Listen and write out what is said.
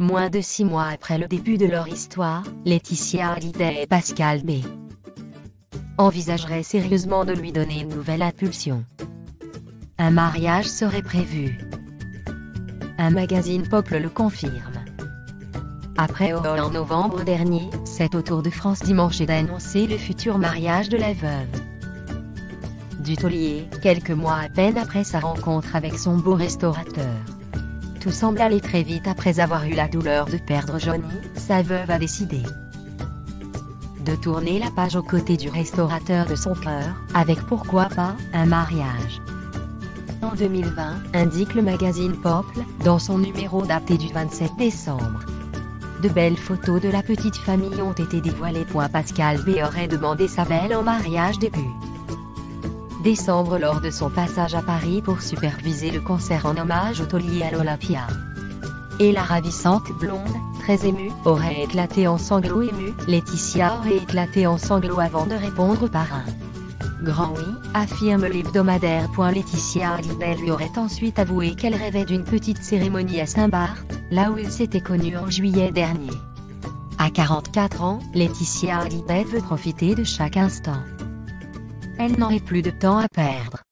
Moins de six mois après le début de leur histoire, Laetitia Hallyday et Pascal B. envisageraient sérieusement de lui donner une nouvelle impulsion. Un mariage serait prévu. Un magazine Pop le confirme. Après Hall en novembre dernier, c'est au tour de France Dimanche d'annoncer le futur mariage de la veuve. Du taulier, quelques mois à peine après sa rencontre avec son beau restaurateur. Tout semble aller très vite après avoir eu la douleur de perdre Johnny, sa veuve a décidé de tourner la page aux côtés du restaurateur de son cœur, avec pourquoi pas, un mariage. En 2020, indique le magazine Popl, dans son numéro daté du 27 décembre. De belles photos de la petite famille ont été dévoilées. Pascal B aurait demandé sa belle en mariage début décembre lors de son passage à Paris pour superviser le concert en hommage au taulier à l'Olympia. Et la ravissante blonde, très émue, aurait éclaté en sanglots émus. Laetitia aurait éclaté en sanglots avant de répondre par un grand oui, affirme l'hebdomadaire. Laetitia Hallyday lui aurait ensuite avoué qu'elle rêvait d'une petite cérémonie à Saint-Barth, là où ils s'étaient connus en juillet dernier. À 44 ans, Laetitia Hallyday veut profiter de chaque instant. Elle n'aurait plus de temps à perdre.